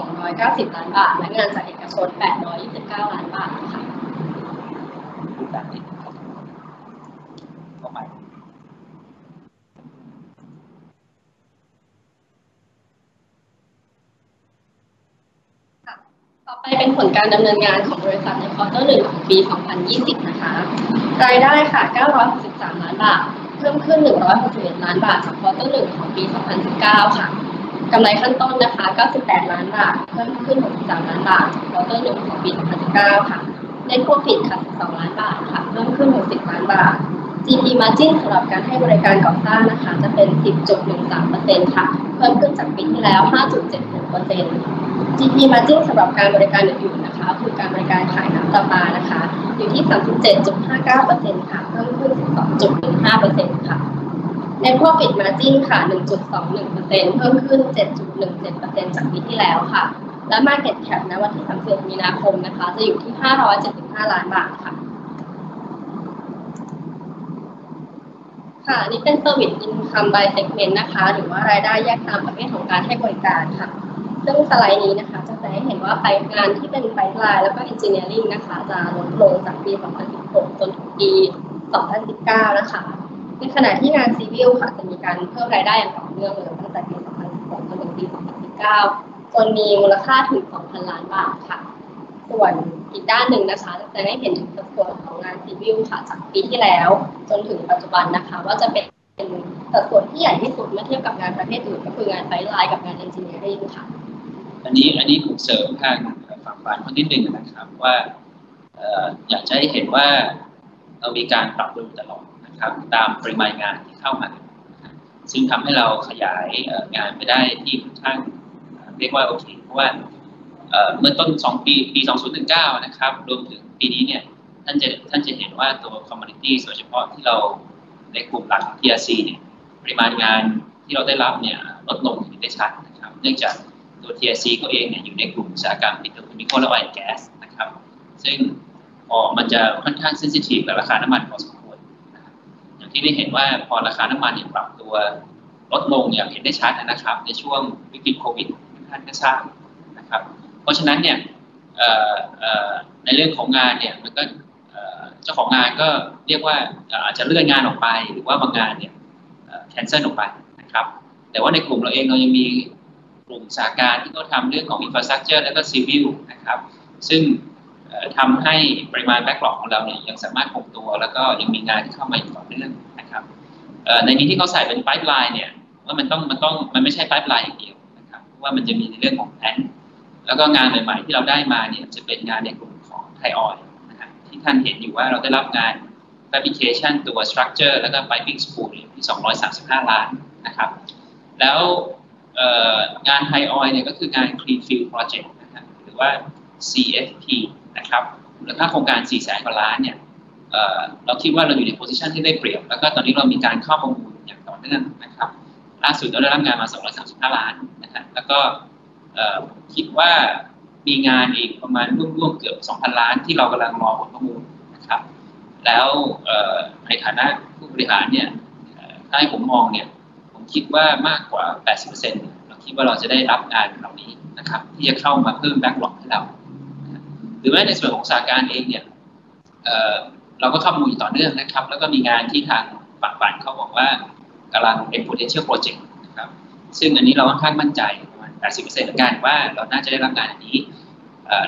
1,290 ล้านบาท และงานจากเอกชน 829 ล้านบาทค่ะ พูดตามนี้เข้ามา ต่อไป เป็นผลการดำเนินงานของบริษัทใน quarter หนึ่งของปี 2020 นะคะ รายได้ค่ะ 963 ล้านบาท เพิ่มขึ้น 161 ล้านบาทจาก quarter หนึ่งของปี 2019 ค่ะกำไรขั้นต้นนะคะ 98 ล้านบาท เพิ่มขึ้น 63 ล้านบาทจาก quarter หนึ่งของปี 2019 ค่ะ Net Profit ค่ะ 12 ล้านบาทค่ะ เพิ่มขึ้น 60 ล้านบาท GP Margin สำหรับการให้บริการก่อสร้างนะคะ จะเป็น 10.13%ค่ะ เพิ่มขึ้นจากปีที่แล้ว 5.76% GP Margin สำหรับการบริการอื่นๆนะคะ คือการบริการขายน้ำประปานะคะ อยู่ที่ 37.59%ค่ะ เพิ่มขึ้น 12.15%ค่ะ Net Profit Margin ค่ะ 1.21%เพิ่มขึ้น 7.17%จากปีที่แล้วค่ะ และ Market Cap ณวันที่ 31 มีนาคมนะคะ จะอยู่ที่ 575 ล้านบาทค่ะค่ะอันนี่เป็น Service Income by Segment นะคะ หรือว่ารายได้แยกตามประเภทของการให้บริการค่ะ ซึ่งสไลด์นี้นะคะจะแสดงให้เห็นว่าไปงานที่เป็นไ i ป e แล้วก็ Engineering นะคะจะลดลงจากปี 2016 จนถึงปี 2019 นะคะ ในขณะที่งาน Civil ค่ะจะมีการเพิ่มรายได้อย่างต่อเนื่องเลยตั้งแต่ปี 2016 จนถึงปี 2019 จนมีมูลค่าถึง 2,000 ล้านบาทค่ะ ส่วนอีกด้านหนึ่งนะคะจะแสดงให้เห็นถึงสัดส่วนของงาน Civil ค่ะจากปีที่แล้ว จนถึงปัจจุบันนะคะว่าจะเป็นสัดส่วนที่ใหญ่ที่สุดเมื่อเทียบกับงานประเภทอื่นก็คืองานไฟไลน์กับงาน Engineering ค่ะ อันนี้อันนี้ผมเสริมทางฝั่งฝ่ายคนที่หนึ่งนะครับว่าอยากจะให้เห็นว่าเรามีการปรับปรุงตลอดนะครับ ตามปริมาณงานที่เข้ามาซึ่งทำให้เราขยายงานไปได้ที่ค่อนข้างเรียกว่าโอเคเพราะว่าเมื่อต้น 2 ปี ปี 2019 นะครับ รวมถึงปีนี้เนี่ย ท่านจะท่านจะเห็นว่าตัว commodity โดยเฉพาะที่เราในกลุ่มหลัก TRC เนี่ย ปริมาณงานที่เราได้รับเนี่ยลดลงเห็นได้ชัดนะครับ เนื่องจาก ตัว TRC ก็เองเนี่ยอยู่ในกลุ่มอุตสาหกรรม petrochemical และ oil gas นะครับซึ่งออมันจะค่อนข้าง sensitive กับราคาน้ำมันพอสมควรอย่างที่ได้เห็นว่าพอราคาน้ำมันเนี่ยปรับตัวลดลงอย่างเห็นได้ชัดนะครับ ในช่วงวิกฤตโควิดท่านก็ทราบนะครับ เพราะฉะนั้นเนี่ยในเรื่องของงานเนี่ยมันก็เจ้าของงานก็เรียกว่าเอ่ออาจจะเลื่อนงานออกไป หรือว่าบางงานเนี่ยแคนเซิลออกไปนะครับ แต่ว่าในกลุ่มเราเองเรายังมี กลุ่มสาการที่เขาทำเรื่องของ infrastructure และก็ civil นะครับ ซึ่งทำให้ปริมาณ backlog ของเราเนี่ยยังสามารถคงตัว แล้วก็ยังมีงานที่เข้ามาอยู่ต่อเนื่องนะครับในนี้ที่เขาใส่เป็น pipeline เนี่ยว่ามันต้องมันต้องมันไม่ใช่ pipeline อย่างเดียวนะครับเพราะว่ามันจะมีในเรื่องของแผนแล้วก็งานใหม่ ๆ ที่เราได้มาเนี่ยจะเป็นงานในกลุ่มของไทออยนะครับที่ท่านเห็นอยู่ว่าเราได้รับงาน fabrication ตัว structure แล้วก็ piping spool ที่ 235 ล้านนะครับ แล้ว งานไฮออยเนี่ยก็คืองาน Clean Field Project นะครับหรือว่า CFP นะครับมูลค่าโครงการ 4 แสนกว่าล้านเนี่ยเเราคิดว่าเราอยู่ในโพ i ิชันที่ได้เปรียบ แล้วก็ตอนนี้เรามีการเข้าประมูลอย่างต่อเนื่องนะครับล่าสุดเราได้รับงานมา 235 ล้านนะครับแล้วก็คิดว่ามีงานอีกประมาณร่วมๆเกือบ 2,000 ล้านที่เรากำลังรอผลประมูลนะครับ แล้วในฐานะผู้บริหารเนี่ยถ้าให้ผมมองเนี่ย คิดว่ามากกว่า 80%เราคิดว่าเราจะได้รับงานเหล่านี้นะครับ ที่จะเข้ามาเพิ่มแบ็กหลอกให้เรา หรือแม้ในส่วนของสาการเองเนี่ยเเราก็เข้ามาอยู่ต่อเนื่องนะครับ แล้วก็มีงานที่ทางฝั่งฝันเขาบอกว่ากำลังเป็น potential project นะครับ ซึ่งอันนี้เราค่อนข้างมั่นใจประมาณ 80%เหมือนกันว่าเราน่าจะได้รับงานอันนี้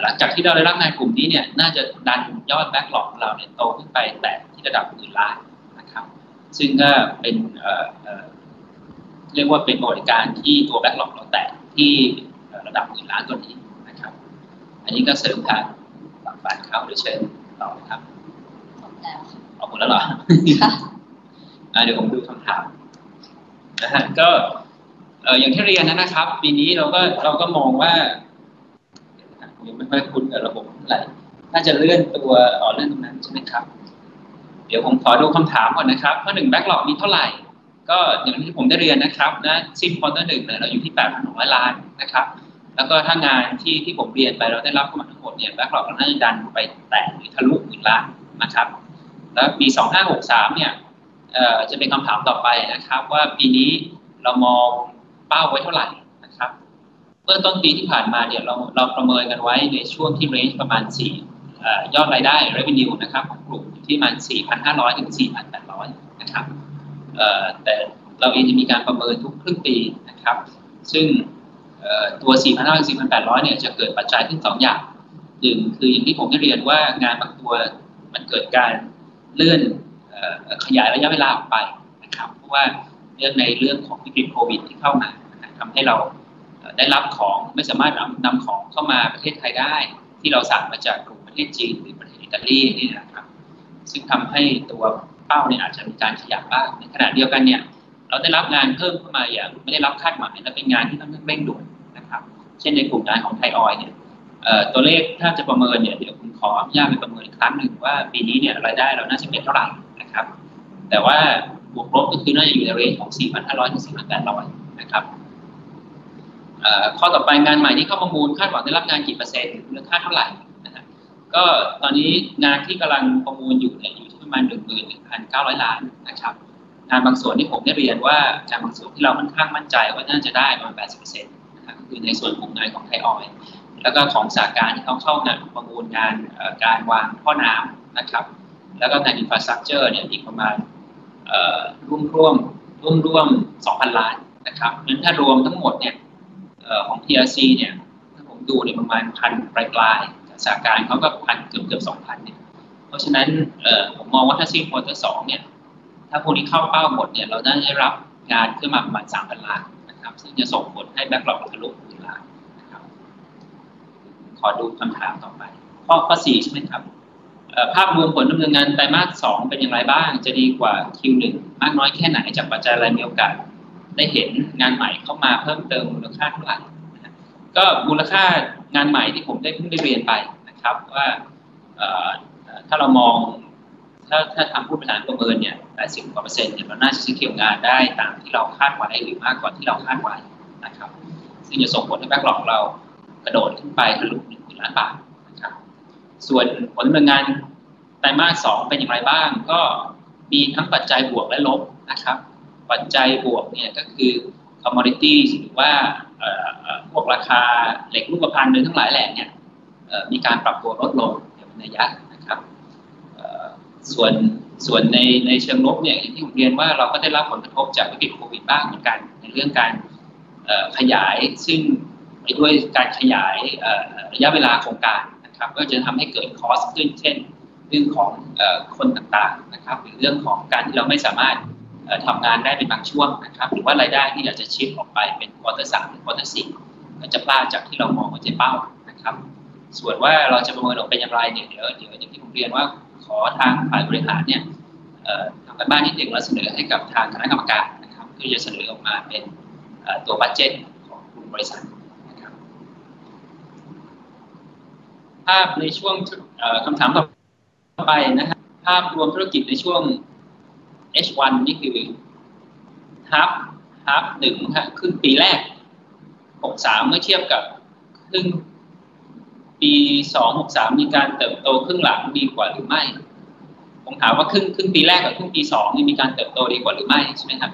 หลังจากที่เราได้รับงานกลุ่มนี้เนี่ยน่าจะดันยอดแบ็กหลอกของเราเนี่ยโตขึ้นไปแต่ที่ระดับหมื่นล้านนะครับ ซึ่งก็เป็น เอ่อเอ่อเรียกว่าเป็นบริการที่ตัวแบ็กหลอกเราแตะที่ระดับหมื่นล้านตัวนี้นะครับ อันนี้ก็เสริมทางฝั่งฝ่ายเขาโดยเชิญต่อนะครับหมดแล้วค่ะเอาหมดแล้วเหรอค่ะอะเดี๋ยวผมดูคำถามนะฮะก็เออย่างที่เรียนนะครับ ปีนี้เราก็เราก็มองว่ายังไม่ค่อยคุ้นกับระบบเท่าไหร่น่าจะเลื่อนตัวอ๋อเลื่อนตรงนั้นใช่ไหมครับ เดี๋ยวผมขอดูคำถามก่อนนะครับข้อหนึ่ง backlog มีเท่าไหร่ ก็อย่างที่ผมได้เรียนนะครับนะสิ้น quarter หนึ่งเนี่ยเราอยู่ที่แปดพันล้านนะครับ แล้วก็ถ้างานที่ที่ผมเรียนไปเราได้รับเข้ามาทั้งหมดเนี่ย backlog เราน่าจะดันไปแตะหรือทะลุหมื่นล้านนะครับ แล้วปีสองห้าหกสามเนี่ยจะเป็นคำถามต่อไปนะครับ ว่าปีนี้เรามองเป้าไว้เท่าไหร่นะครับเมื่อต้นปีที่ผ่านมาเนี่ยเราเราประเมินกันไว้ในช่วงที่ range ประมาณ 4 ยอดรายได้ revenue นะครับของกลุ่มที่ประมาณ 4,500 ถึง 4,800 นะครับ แต่เราเองจะมีการประเมินทุกครึ่งปีนะครับ ซึ่งตัว 4,500-4,800 เนี่ยจะเกิดปัจจัยขึ้น 2 อย่างหนึ่งคืออย่างที่ผมได้เรียนว่างานบางตัวมันเกิดการเลื่อนขยายระยะเวลาออกไปนะครับเพราะว่าเรื่องในเรื่องของวิกฤตโควิดที่เข้ามาทำให้เราได้รับของไม่สามารถนำของเข้ามาประเทศไทยได้ ที่เราสั่งมาจากกลุ่มประเทศจีนหรือประเทศอิตาลีนี่นะครับ ซึ่งทำให้ตัว เป้าเนี่ยอาจจะมีการขยับบ้างในขณะเดียวกันเนี่ยเราได้รับงานเพิ่มเข้ามาอย่างไม่ได้รับคาดหมายและเป็นงานที่ต้องเร่งด่วนนะครับ เช่นในกลุ่มงานของไทยออยเนี่ยตัวเลขถ้าจะประเมินเนี่ยเดี๋ยวผมขออนุญาตไปประเมินอีกครั้งหนึ่งว่าปีนี้เนี่ยรายได้เราน่าจะเป็นเท่าไหร่นะครับ แต่ว่าบวกลบก็คือน่าจะอยู่ในเรนของ 4,500 ถึง 4,800 นะครับข้อต่อไปงานใหม่ที่เข้าประมูลคาดหวังได้รับงานกี่เปอร์เซ็นต์มูลค่าเท่าไหร่นะฮะก็ตอนนี้งานที่กำลังประมูลอยู่เนี่ยอยู่ ประมาณ11,900ล้านนะครับงานบางส่วนที่ผมได้เรียนว่างานบางส่วนที่เราค่อนข้างมั่นใจว่าน่าจะได้ประมาณ80%นะครับคือในส่วนกลุ่มงานของไทยออยแล้วก็ของสาการที่เขาเข้างานประมูลงานการวางท่อน้ำนะครับ แล้วก็งาน infrastructure เนี่ยอีกประมาณร่วมร่วมร่วมร่วม2,000ล้านนะครับนั้นถ้ารวมทั้งหมดเนี่ยของ TRC เนี่ยถ้าผมดูเนี่ยประมาณพันปลายปลายสหการเขาก็พันเกือบเกือบสองพันเนี่ย เพราะฉะนั้นผมมองว่าถ้าสิ้น quarter สองเนี่ย ถ้าพวกนี้เข้าเป้าหมดเนี่ย เราได้รับงานขึ้นมาประมาณสามพันล้านนะครับ ซึ่งจะส่งผลให้ backlog ทะลุหมื่นล้านนะครับ ขอดูคำถามต่อไป ข้อข้อสี่ใช่ไหมครับ ภาพรวมผลดำเนินงานไตรมาสสองเป็นอย่างไรบ้าง จะดีกว่า Q1 มากน้อยแค่ไหนจากปัจจัยอะไรมีโอกาสได้เห็นงานใหม่เข้ามาเพิ่มเติมมูลค่าเท่าไหร่ก็มูลค่างานใหม่ที่ผมได้เพิ่งได้เรียนไปนะครับว่า ถ้าเรามอง ถ้าถ้าทำผู้บริหารประเมินเนี่ย80กว่าเปอร์เซ็นต์เนี่ยเราน่าจะเกี่ยวงานได้ตามที่เราคาดไว้หรือมากกว่าที่เราคาดไว้นะครับ ซึ่งจะส่งผลให้แบ็กหลอกเรากระโดดขึ้นไปทะลุหนึ่งล้านบาทนะครับ ส่วนผลดำเนินงานไตรมาสสองเป็นอย่างไรบ้าง ก็มีทั้งปัจจัยบวกและลบนะครับ ปัจจัยบวกเนี่ยก็คือ commodities หรือว่าพวกราคาเหล็กรูปพรรณโดยทั้งหลายแหล่เนี่ยมีการปรับตัวลดลงอย่างในยักนะ ส่วนส่วนในในเชิงลบเนี่ยอย่างที่ผมเรียนว่าเราก็ได้รับผลกระทบจากวิกฤตโควิดบ้างเหมือนกัน ในเรื่องการขยายซึ่งไปด้วยการขยายระยะเวลาโครงการนะครับก็จะทำให้เกิด cost ขึ้น เช่น เรื่องของคนต่างๆนะครับหรือเรื่องของการที่เราไม่สามารถทำงานได้เป็นบางช่วงนะครับหรือว่ารายได้ที่อยากจะ shift ออกไปเป็น quarter สามหรือ quarter สี่ก็จะพลาดจากที่เรามองว่าจะเป้านะครับ ส่วนว่าเราจะประเมินออกเป็นอย่างไรเนี่ยเดี๋ยวเดี๋ยวอย่างที่ผมเรียนว่า ขอทางฝ่ายบริหารเนี่ยทำการบ้านนิดหนึ่งแล้วเสนอให้กับทางคณะกรรมการนะครับเพื่อจะเสนอออกมาเป็นตัวบัตเจ็ตของกลุ่มบริษัทนะครับภาพในช่วงคำถามต่อไปนะครับภาพรวมธุรกิจในช่วง H1 นี่คือฮับฮับหนึ่งครึ่งปีแรก 63 เมื่อเทียบกับครึ่ง ปี 263 มีการเติบโตครึ่งหลังดีกว่าหรือไม่ ผมถามว่าครึ่งครึ่งปีแรกกับครึ่งปีสองนี่มีการเติบโตดีกว่าหรือไม่ใช่ไหมครับ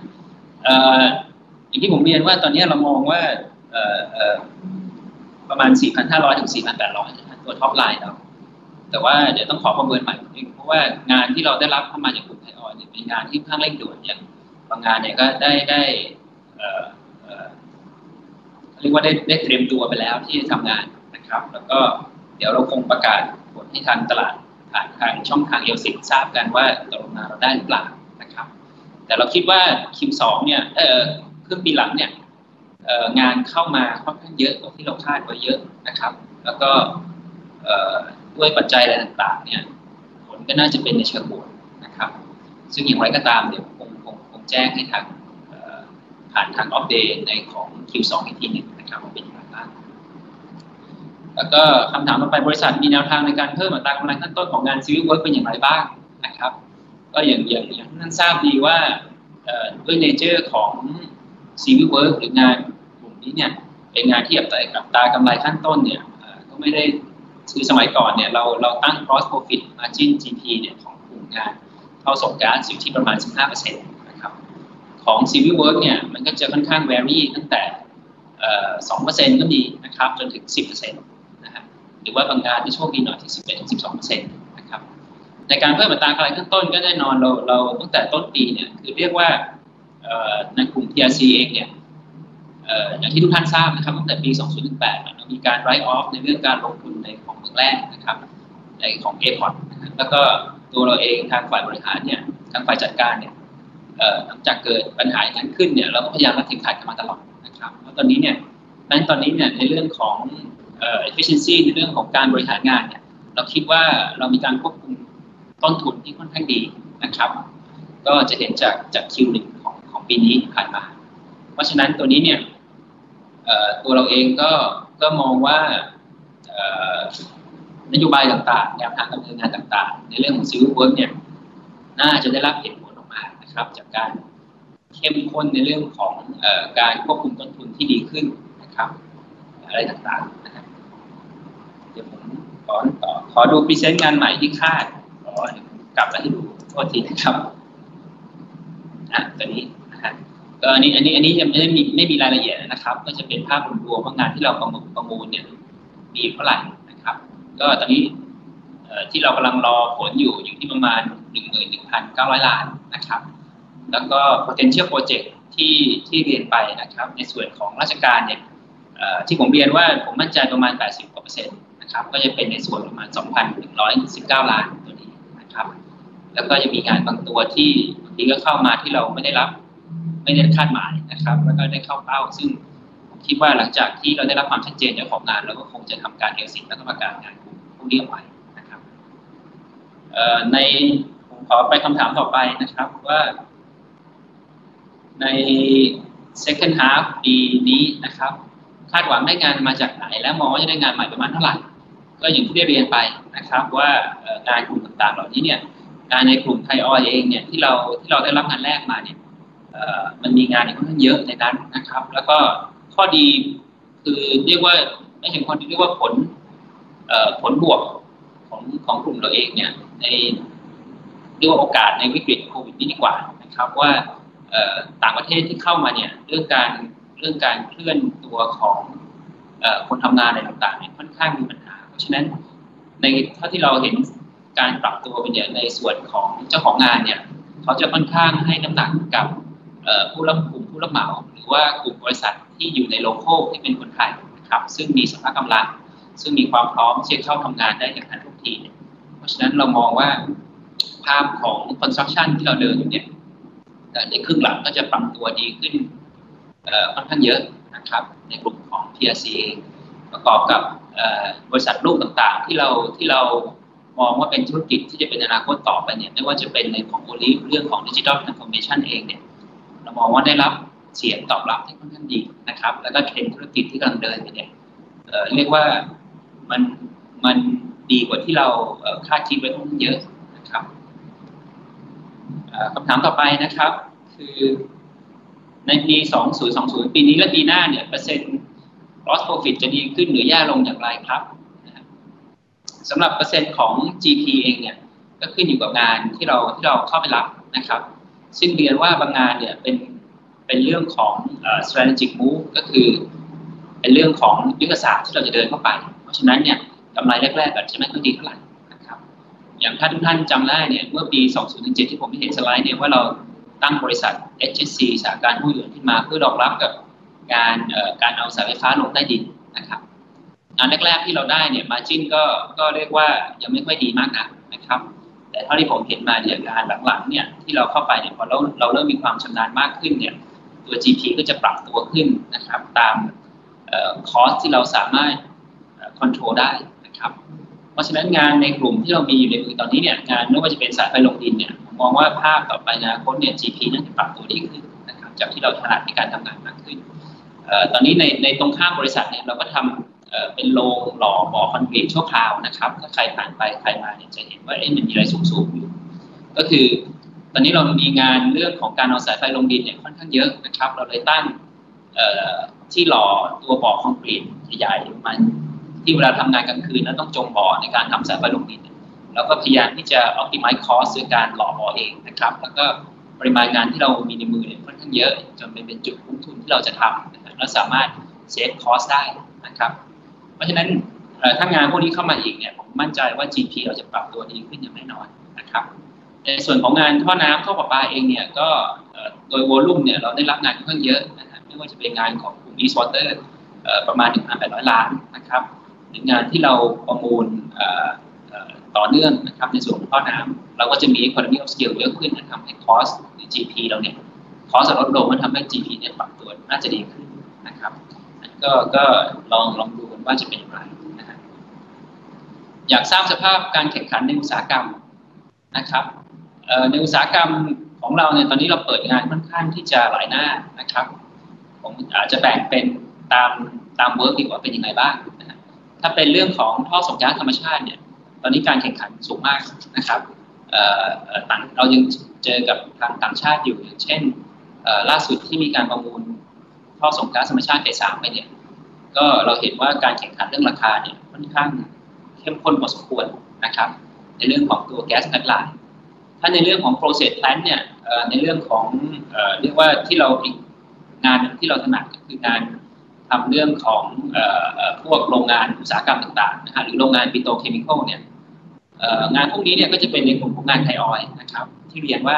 อย่างที่ผมเรียนว่าตอนนี้เรามองว่าประมาณ 4,500 ถึง 4,800 ตัวท็อปไลน์เราแต่ว่าเดี๋ยวต้องขอประเมินใหม่นิดนึงเพราะว่างานที่เราได้รับเข้ามาจากกลุ่มไทยออยเนี่ยเป็นงานที่ค่อนข้างเร่งด่วนอย่างบางงานเนี่ยก็ได้ได้เรียกว่าได้ได้เตรียมตัวไปแล้วที่จะทำงาน นะครับ แล้วก็เดี๋ยวเราคงประกาศผลให้ทางตลาดผ่านทางช่องทางเอลสิทราบกันว่าตกลงมาเราได้หรือเปล่านะครับ แต่เราคิดว่า Q2 เนี่ยเออครึ่งปีหลังเนี่ยงานเข้ามาค่อนข้างเยอะกว่าที่เราคาดไว้เยอะนะครับ แล้วก็ด้วยปัจจัยอะไรต่างๆเนี่ยผลก็น่าจะเป็นในเชิงบวกนะครับ ซึ่งอย่างไรก็ตามเดี๋ยวคงคงคงแจ้งให้ทางผ่านทางอัปเดตในของ Q2 อีกทีหนึ่งนะครับว่าเป็น แล้วก็คำถามต่อไปบริษัทมีแนวทางในการเพิ่มอัตรากำไรขั้นต้นของงาน civil work เป็นอย่างไรบ้างนะครับ ก็อย่างอย่างท่านทราบดีว่าด้วย nature ของ civil work หรืองานกลุ่มนี้เนี่ยเป็นงานที่อัตราอัตากำไรขั้นต้นเนี่ยก็ไม่ได้คือสมัยก่อนเนี่ยเราเราตั้ง gross profit margin GP เนี่ยของกลุ่มงานท่อส่งก๊าซอยู่ที่ประมาณ 15%นะครับของ civil work เนี่ยมันก็จะค่อนข้าง vary ตั้งแต่สองเปอร์เซ็นต์ก็มีนะครับจนถึงสิบเปอร์เซ็นต์ หรือว่าบางงานที่โชคดีหน่อยที่สิบเอ็ดถึงสิบสองเปอร์เซ็นต์นะครับในการเพิ่มอัตรากำไรขั้นต้นก็แน่นอนเราเราตั้งแต่ต้นปีเนี่ยคือเรียกว่าในกลุ่ม PRC เองเนี่ยอย่างที่ทุกท่านทราบนะครับตั้งแต่ปี 2018เรามีการ write off ในเรื่องการลงทุนในของเมืองแรกนะครับในของ a p o t แล้วก็ตัวเราเองทางฝ่ายบริหารเนี่ยทางฝ่ายจัดการเนี่ยหลังจากเกิดปัญหาอย่างนั้นขึ้นเนี่ยเราก็พยายามรัดเข็มขัดกันมาตลอดนะครับเพราะตอนนี้เนี่ยนั้นตอนนี้เนี่ยในเรื่องของ efficiency ในเรื่องของการบริหารงานเนี่ยเราคิดว่าเรามีการควบคุมต้นทุนที่ค่อนข้างดีนะครับ ก็จะเห็นจากจาก Q1 ของของปีนี้ผ่านมา เพราะฉะนั้นตัวนี้เนี่ยตัวเราเองก็ก็มองว่านโยบายต่างๆแนวทางดำเนินงานต่าง ๆ ในเรื่องของ civil work เนี่ยน่าจะได้รับเห็นผลออกมานะครับ จากการเข้มข้นในเรื่องของอการควบคุมต้นทุนที่ดีขึ้นนะครับ อะไรต่างๆ เดี๋ยวผมขอต่อขอดูพรีเซนต์งานใหม่ที่คาดขอกลับมาให้ดูโทษทีนะครับอะตัวนี้นะครับก็อันนี้อันนี้อันนี้ยังไม่ได้มีไม่มีรายละเอียดนะครับ ก็จะเป็นภาพรวมว่างานที่เราประมูลประมูลเนี่ยมีเท่าไหร่นะครับ ก็ตอนนี้ที่เรากำลังรอผลอยู่อยู่ที่ประมาณ 11,900 ล้านนะครับ แล้วก็ potential project ที่ที่เรียนไปนะครับ ในส่วนของราชการเนี่ยที่ผมเรียนว่าผมมั่นใจประมาณ 80กว่าเปอร์เซ็นต์ นะครับ ก็จะเป็นในส่วนประมาณ 2,119 ล้านตัวนี้นะครับ แล้วก็จะมีงานบางตัวที่บางทีก็เข้ามาที่เราไม่ได้รับ ไม่ได้คาดหมายนะครับ แล้วก็ได้เข้าเป้า ซึ่งผมคิดว่าหลังจากที่เราได้รับความชัดเจนจากของงานเราก็คงจะทำการเอกสิทธิ์และกรรมการงานพวกนี้ออกไปนะครับในผมขอไปคำถามต่อไปนะครับว่า ใน second half ปีนี้นะครับ คาดหวังได้งานมาจากไหน และมองว่าจะได้งานใหม่ประมาณเท่าไหร่ ก็อย่างที่ได้เรียนไปนะครับว่างานกลุ่มต่างๆ เหล่านี้เนี่ยงานในกลุ่มไทยออยเองเนี่ยที่เราที่เราได้รับงานแรกมาเนี่ยมันมีงานค่อนข้างเยอะในนั้นนะครับ แล้วก็ข้อดีคือเรียกว่าไม่ถึงข้อดีเรียกว่าผลผลบวกของของกลุ่มเราเองเนี่ยในเรียกว่าโอกาสในวิกฤตโควิดนี้ดีกว่านะครับว่าต่างประเทศที่เข้ามาเนี่ยเรื่องการเรื่องการเคลื่อนตัวของคนทำงานอะไรต่างๆเนี่ยค่อนข้างมีปัญหา ราะฉะนั้นในเท่าที่เราเห็นการปรับตัวเป็นอย่างในส่วนของเจ้าของงานเนี่ยเขาจะค่อนข้างให้น้ำหนักกับผู้รับกลุ่มผู้รับเหมาหรือว่ากลุ่มบริษัทที่อยู่ในโลโก้ที่เป็นคนไทยนะครับ ซึ่งมีสภาพกำลัง ซึ่งมีความพร้อมที่จะเข้าทำงานได้อย่างทันทุกที เพราะฉะนั้นเรามองว่าภาพของ construction ที่เราเดินอยู่เนี่ยในครึ่งหลังก็จะปรับตัวดีขึ้นค่อนข้างเยอะนะครับ ในกลุ่มของ PRC เอง ประกอบกับบริษัทลูกต่างๆ ที่เราที่เรามองว่าเป็นธุรกิจที่จะเป็นอนาคตต่อไปเนี่ยไม่ว่าจะเป็นในของโอลิเรื่องของดิจิทัลทรานส์ฟอร์เมชันเองเนี่ยเรามองว่าได้รับเสียงตอบรับที่ค่อนข้างดีนะครับ แล้วก็เทรนธุรกิจที่กำลังเดินไปเนี่ยเรียกว่ามันมันดีกว่าที่เราคาดคิดไว้ค่อนข้างเยอะนะครับคำถามต่อไปนะครับ คือในปี 2020 ปีนี้และปีหน้าเนี่ยเปอร์เซ็นต์ gross profit จะดีขึ้นหรือแย่ลงอย่างไรครับสำหรับเปอร์เซ็นต์ของ GP เองเนี่ยก็ขึ้นอยู่กับงานที่เราที่เราเข้าไปรับนะครับ ซึ่งเรียนว่าบางงานเนี่ยเป็นเป็นเรื่องของ strategic move ก็คือเป็นเรื่องของยุทธศาสตร์ที่เราจะเดินเข้าไป เพราะฉะนั้นเนี่ยกำไรแรกๆอาจจะไม่ค่อยดีเท่าไหร่นะครับ อย่างถ้าทุกท่านจำได้เนี่ยเมื่อปี 2007ที่ผมเห็นสไลด์เนี่ยว่าเราตั้งบริษัท HSC สาการผู้อยู่ขึ้นมาเพื่อรองรับกับ การการเอาสายไฟฟ้าลงใต้ดินนะครับงานแรกๆที่เราได้เนี่ยมาจิ้นก็ก็เรียกว่ายังไม่ค่อยดีมากนักนะครับ แต่เท่าที่ผมเห็นมาเนี่ยงานหลังๆเนี่ยที่เราเข้าไปเนี่ยพอเราเราเริ่มมีความชำนาญมากขึ้นเนี่ยตัว GP ก็จะปรับตัวขึ้นนะครับ ตามคอสที่เราสามารถคอนโทรลได้นะครับ เพราะฉะนั้นงานในกลุ่มที่เรามีอยู่ในมือตอนนี้เนี่ยงานไม่ว่าจะเป็นสายไฟลงดินเนี่ยมองว่าภาพต่อไปนะคนเนี่ย GP น่าจะปรับตัวดีขึ้นนะครับจากที่เราถนัดในการทำงานมากขึ้น ตอนนี้ในในตรงข้ามบริษัทเนี่ยเราก็ทำเป็นโรงหล่อบ่อคอนกรีตชั่วคราวนะครับถ้าใครผ่านไปใครมาเนี่ยจะเห็นว่าเอ๊ะมันมีอะไรสูงๆอยู่ก็คือ ตอนนี้เรามีงานเรื่องของการเอาสายไฟลงดินเนี่ยค่อนข้างเยอะนะครับ เราเลยตั้งที่หล่อตัวบ่อคอนกรีตใหญ่ๆมันที่เวลาทำงานกลางคืนแล้วต้องจมบ่อในการทำสายไฟลงดินเราก็พยายามที่จะ optimize cost ด้วยการหล่อบ่อเองนะครับ แล้วก็ปริมาณงานที่เรามีในมือเนี่ยค่อนข้างเยอะ จนเป็นจุดคุ้มทุนที่เราจะทำ แล้วสามารถเซฟคอสได้นะครับ เพราะฉะนั้นถ้างานพวกนี้เข้ามาอีกเนี่ยผมมั่นใจว่า GP เราจะปรับตัวดีขึ้นอย่างแน่นอนนะครับในส่วนของงานท่อน้ำท่อประปาเองเนี่ยก็โดยวอลุ่มเนี่ยเราได้รับงานค่อนข้างเยอะนะครับไม่ว่าจะเป็นงานของกลุ่ม East Water ประมาณ 1,800 ล้านนะครับหรืองานที่เราประมูลต่อเนื่องนะครับในส่วนของท่อน้ำเราก็จะมี economy of scale เยอะขึ้นนะทำให้ cost หรือ GP เราเนี่ย cost ลดลงมันทำให้ GP เนี่ยปรับตัวน่าจะดีขึ้น นะครับ ก็ก็ลองลองดูกันว่าจะเป็นอย่างไรนะฮะอยากทราบสภาพการแข่งขันในอุตสาหกรรมนะครับในอุตสาหกรรมของเราเนี่ยตอนนี้เราเปิดงานค่อนข้างที่จะหลายหน้านะครับผมอาจจะแบ่งเป็นตามตาม work ดีกว่าเป็นยังไงบ้างนะถ้าเป็นเรื่องของท่อส่งก๊าซธรรมชาติเนี่ยตอนนี้การแข่งขันสูงมากนะครับต่างเรายังเจอกับทางต่างชาติอยู่อย่างเช่นล่าสุดที่มีการประมูล ท่อส่งก๊าซธรรมชาติ phase สามไปเนี่ย ก็เราเห็นว่าการแข่งขันเรื่องราคาเนี่ยค่อนข้างเข้มข้นพอสมควรนะครับ ในเรื่องของตัว gas plantถ้าในเรื่องของ process plant เนี่ยในเรื่องของเรียกว่าที่เรางานที่เราถนัดก็คืองานทำเรื่องของพวกโรงงานอุตสาหกรรมต่างๆนะฮะหรือโรงงานปิโตรเคมีคอลเนี่ยงานพวกนี้เนี่ยก็จะเป็นในกลุ่มของงานไทออยนะครับ ที่เรียนว่า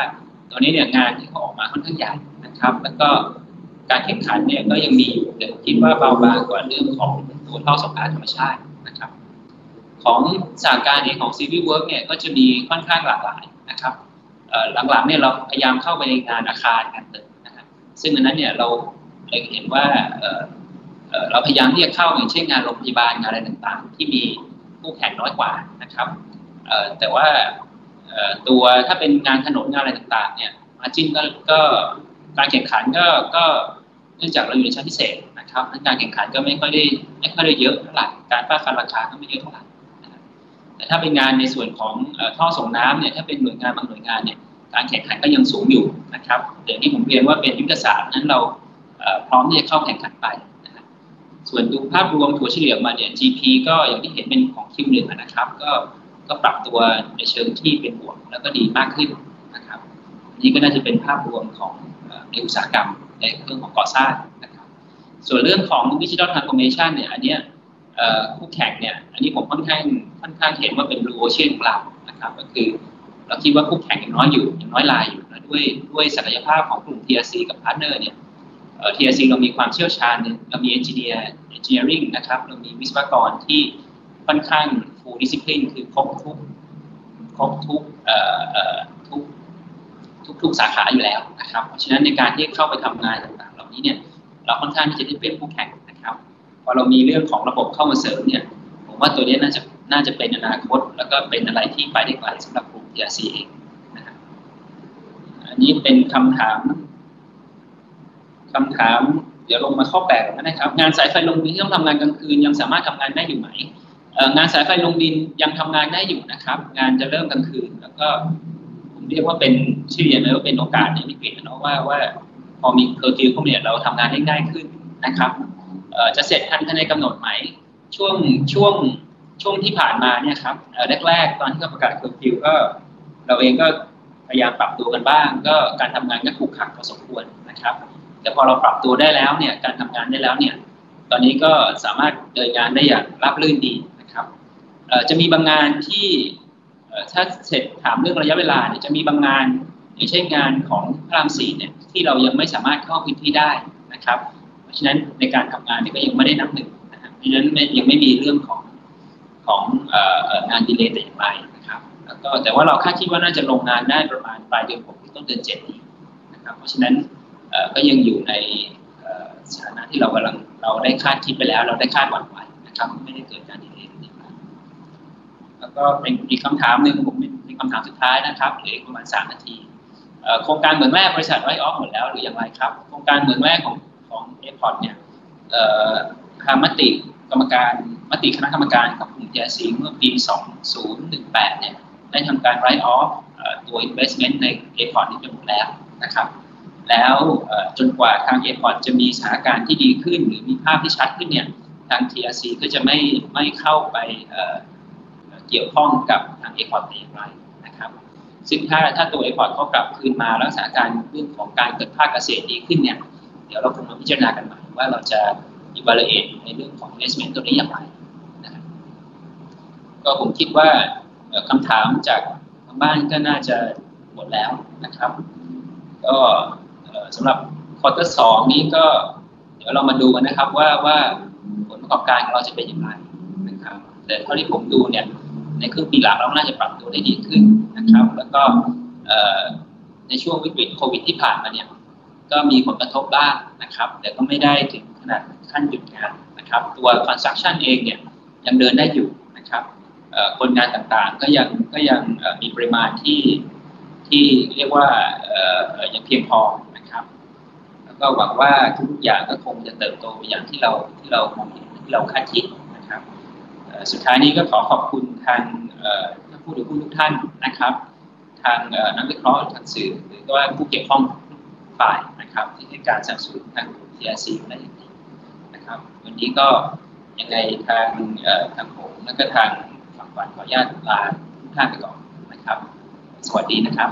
ตอนนี้เนี่ยงานที่เขาออกมาค่อนข้างใหญ่นะครับ แล้วก็ การแข่งขันเนี่ยก็ยังมีอยู่แต่คิดว่าเบาบางกว่าเรื่องของตัวท่อส่งก๊าธรรมชาตินะครับ ของสหการเองของ civil work เนี่ยก็จะมีค่อนข้างหลากหลายนะครับหลังๆเนี่ยเราพยายามเข้าไปในงานอาคารงานตึกนะฮะซึ่งอันนั้นเนี่ยเราเห็นว่าเราพยายามที่จะเข้าอย่างเช่นงานโรงพยาบาลงานอะไรต่างๆ ที่มีคู่แข่งน้อยกว่านะครับแต่ว่าตัวถ้าเป็นงานถนนงานอะไรต่างๆเนี่ย margin ก็ก็ การแข่งขันก็ก็เนื่องจากเราอยู่ในชั้นพิเศษนะครับการแข่งขันก็ไม่ค่อยได้ไม่ค่อยได้เยอะเท่าไหร่การป้าฟันราคาก็ไม่เยอะเท่าไหร่แต่ถ้าเป็นงานในส่วนของท่อส่งน้ำเนี่ยถ้าเป็นหน่วยงานบางหน่วยงานเนี่ยการแข่งขันก็ยังสูงอยู่นะครับอย่างที่ผมเรียนว่าเป็นยุทธศาสตร์นั้นเราพร้อมที่จะเข้าแข่งขันไปส่วนดูภาพรวมถัวเฉลี่ยมาเนี่ย GP ก็อย่างที่เห็นเป็นของคิวหนึ่งนะครับ ก็ก็ปรับตัวในเชิงที่เป็นบวกแล้วก็ดีมากขึ้นนะครับนี่ก็น่าจะเป็นภาพรวมของ ในอุตสาหกรรมในเรื่องของก่อสร้างนะครับส่วนเรื่องของ digital transformation เนี่ยอันเนี้ยคู่แข่งเนี่ยอันนี้ผมค่อนข้างค่อนข้างเห็นว่าเป็น blue ocean ของเรานะครับก็คือเราคิดว่าคู่แข่งยังน้อยอยู่ยังน้อยรายอยู่นะด้วยด้วยศักยภาพของกลุ่ม TRC กับ partner เนี่ย TRC เรามีความเชี่ยวชาญเรามี engineer engineering นะครับเรามีวิศวกรที่ค่อนข้าง full discipline คือครบทุกครบทุกทุกทุก ทุก ๆ สาขาอยู่แล้วนะครับ เพราะฉะนั้นในการที่เข้าไปทำงานต่างๆ เหล่านี้เนี่ยเราค่อนข้างที่จะได้เป็นผู้แข่งนะครับพอเรามีเรื่องของระบบเข้ามาเสริมเนี่ยผมว่าตัวนี้น่าจะน่าจะเป็นอนาคต แล้วก็เป็นอะไรที่ไปได้ไกลสำหรับกลุ่ม TRC เองนะครับอันนี้เป็นคำถามคำถาม เดี๋ยวลงมาข้อแปดนะครับ งานสายไฟลงดินที่ต้องทำงานกลางคืนยังสามารถทำงานได้อยู่ไหมงานสายไฟลงดินยังทำงานได้อยู่นะครับ งานจะเริ่มกลางคืน แล้วก็ เรียกว่าเป็นชื่อเรียนเลยว่าเป็นโอกาสในวิกฤตนะว่าว่าพอมีเคอร์ฟิวเข้ามาเนี่ยเราทำงานได้ง่ายขึ้นนะครับจะเสร็จทันภายในกำหนดไหมช่วงช่วงช่วงที่ผ่านมาเนี่ยครับแรกๆตอนที่เขาประกาศเคอร์ฟิวก็ เราเองก็พยายามปรับตัวกันบ้าง ก็การทำงานก็ถูกขัดพอสมควรนะครับ แต่พอเราปรับตัวได้แล้วเนี่ยการทำงานได้แล้วเนี่ยตอนนี้ก็สามารถเดินงานได้อย่างราบรื่นดีนะครับจะมีบางงานที่ ถ้าเสร็จถามเรื่องระยะเวลาเนี่ยจะมีบางงานอย่างเช่นงานของพระรามสี่เนี่ยที่เรายังไม่สามารถเข้าพื้นที่ได้นะครับ เพราะฉะนั้นในการทำงานเนี่ยก็ยังไม่ได้นับหนึ่งนะครับเพราะฉะนั้นยังไม่มีเรื่องของของงานดีเลย์แต่อย่างไรนะครับ แล้วก็แต่ว่าเราคาดคิดว่าน่าจะลงงานได้ประมาณปลายเดือนหกต้นเดือนเจ็ดนี้นะครับ เพราะฉะนั้นก็ยังอยู่ในสถานะที่เรากำลังเราได้คาดคิดไปแล้ว เราได้คาดหวังไว้นะครับไม่ได้เกิดการ แล้วก็เป็นอีกคำถามหนึ่งผมเป็นคำถามสุดท้ายนะครับเหลือประมาณสามนาทีโครงการเหมืองแรกบริษัทไร้ออฟหมดแล้วหรืออย่างไรครับ โครงการเหมืองแรกของของเอพอร์ตเนี่ยทางมติกรรมการมติคณะกรรมการของกลุ่ม TIC เมื่อปี 2018 เนี่ยได้ทำการไรออฟตัว investment ใน airport นี้ไปหมดแล้วนะครับ แล้วจนกว่าทาง airport จะมีสถานการณ์ที่ดีขึ้น หรือมีภาพที่ชัดขึ้นเนี่ยทาง TRC ก็จะไม่ไม่เข้าไป เกี่ยวข้องกับทาง airport แต่อย่างไรนะครับ ซึ่งถ้าถ้าตัว airport เขากลับคืนมาแล้วสถานการณ์เรื่องของการเกิดภาคเกษตรดีขึ้นเนี่ยเดี๋ยวเราคงมาพิจารณากันใหม่ว่าเราจะ evaluate ในเรื่องของ investment ตัวนี้อย่างไรนะครับก็ผมคิดว่าคำถามจากทางบ้านก็น่าจะหมดแล้วนะครับ ก็สำหรับควอเตอร์สองนี้ก็เดี๋ยวเรามาดูกันนะครับว่าว่าผลประกอบการของเราจะเป็นอย่างไรนะครับ แต่เท่าที่ผมดูเนี่ย ในครึ่งปีหลังเราน่าจะปรับตัวได้ดีขึ้นนะครับ แล้วก็ในช่วงวิกฤตโควิดที่ผ่านมาเนี่ยก็มีผลกระทบบ้างนะครับ แต่ก็ไม่ได้ถึงขนาดขั้นหยุดงานนะครับ ตัว construction เองเนี่ยยังเดินได้อยู่นะครับคนงานต่างๆก็ยังก็ยังมีปริมาณที่ที่เรียกว่ายังเพียงพอนะครับ แล้วก็หวังว่าทุกอย่างก็คงจะเติบโตอย่างที่เราที่เรามองเห็นที่เราคาดคิด สุดท้ายนี้ก็ขอขอบคุณทางท่านผู้ถือหุ้นทุกท่านนะครับ ทางนักวิเคราะห์ทางสื่อหรือว่าผู้เกี่ยวข้องฝ่ายนะครับที่ให้การสนับสนุนทาง TIC ได้อย่างดีนะครับ วันนี้ก็ยังไงทางทางผมและก็ทางฝั่งฝันขออนุญาตลาทุกท่านไปก่อนนะครับ สวัสดีนะครับ